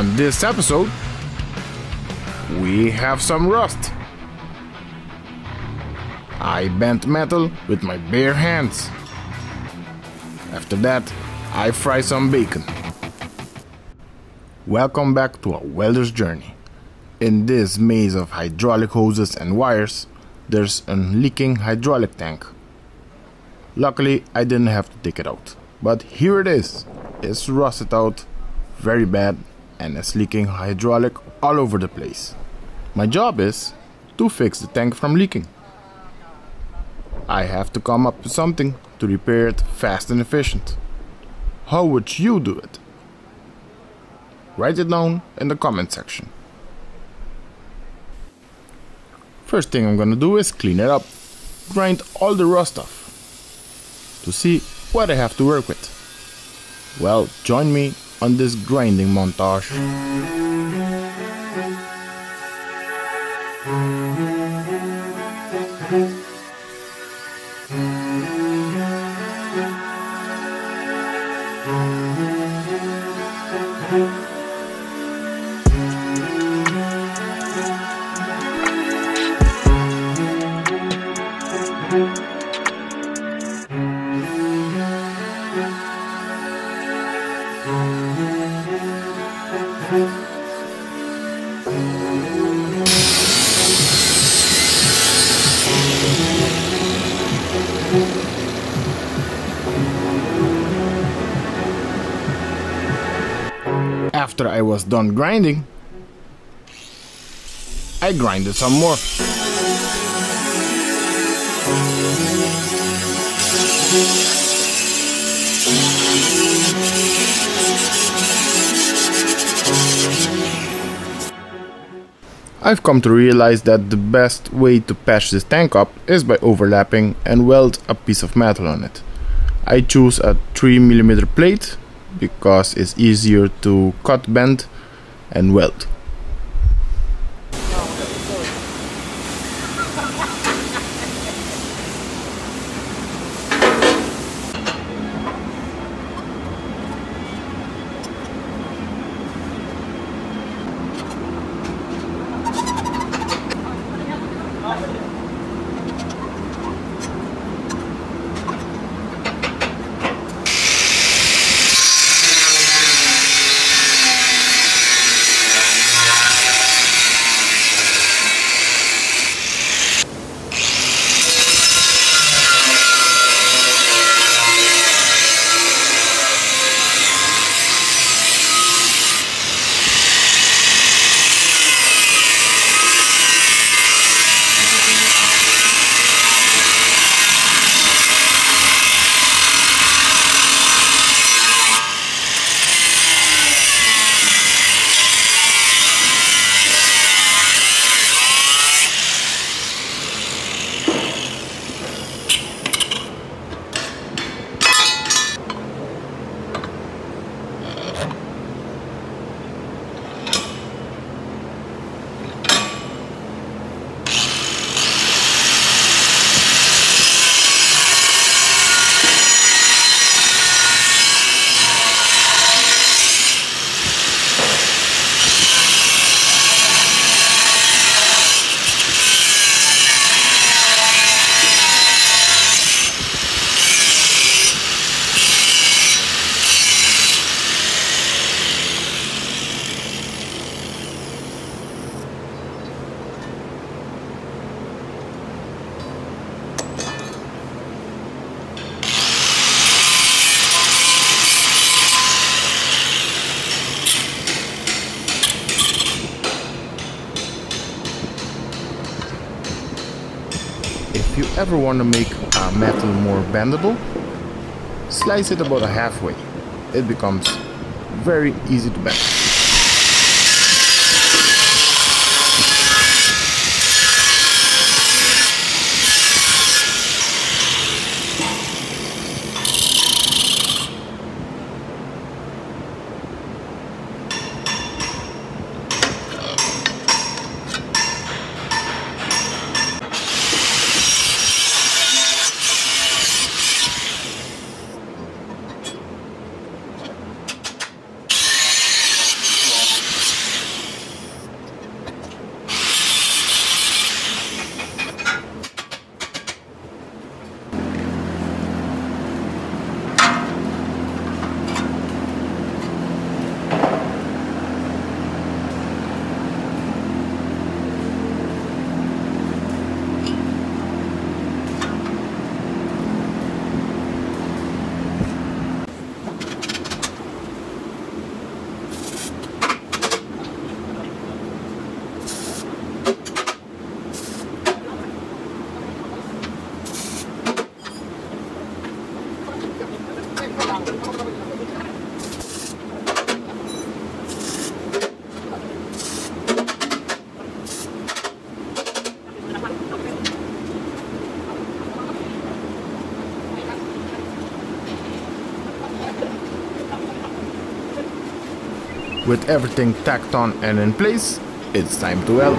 On this episode, we have some rust. I bent metal with my bare hands. After that, I fry some bacon. Welcome back to a welder's journey. In this maze of hydraulic hoses and wires, there's a leaking hydraulic tank. Luckily, I didn't have to take it out. But here it is. It's rusted out very bad and it's leaking hydraulic all over the place. My job is to fix the tank from leaking. I have to come up with something to repair it fast and efficient. How would you do it? Write it down in the comment section. First thing I'm gonna do is clean it up, grind all the rust off to see what I have to work with. Well, join me on this grinding montage. After I was done grinding, I grinded some more. I've come to realize that the best way to patch this tank up is by overlapping and weld a piece of metal on it. I choose a 3mm plate because it's easier to cut, bend, and weld. ever want to make a metal more bendable, slice it about a halfway. It becomes very easy to bend. With everything tacked on and in place, it's time to weld.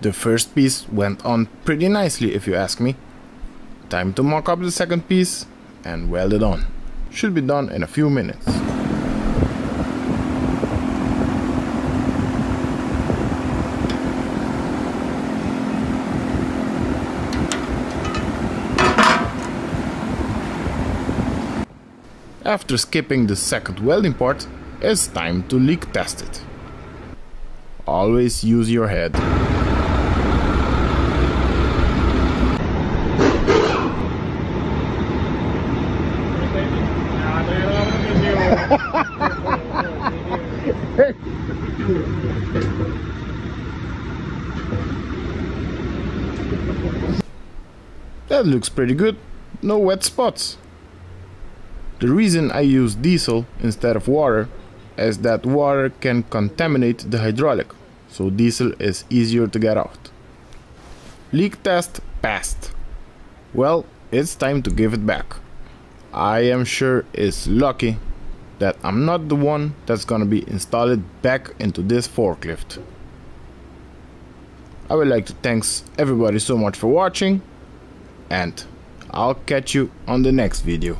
The first piece went on pretty nicely if you ask me. Time to mock up the second piece and weld it on. Should be done in a few minutes. After skipping the second welding part, it's time to leak test it. Always use your head. That looks pretty good. No wet spots. The reason I use diesel instead of water is that water can contaminate the hydraulic, so diesel is easier to get out. Leak test passed. Well, it's time to give it back. I am sure it's lucky that I'm not the one that's gonna be installed back into this forklift. I would like to thanks everybody so much for watching and I'll catch you on the next video.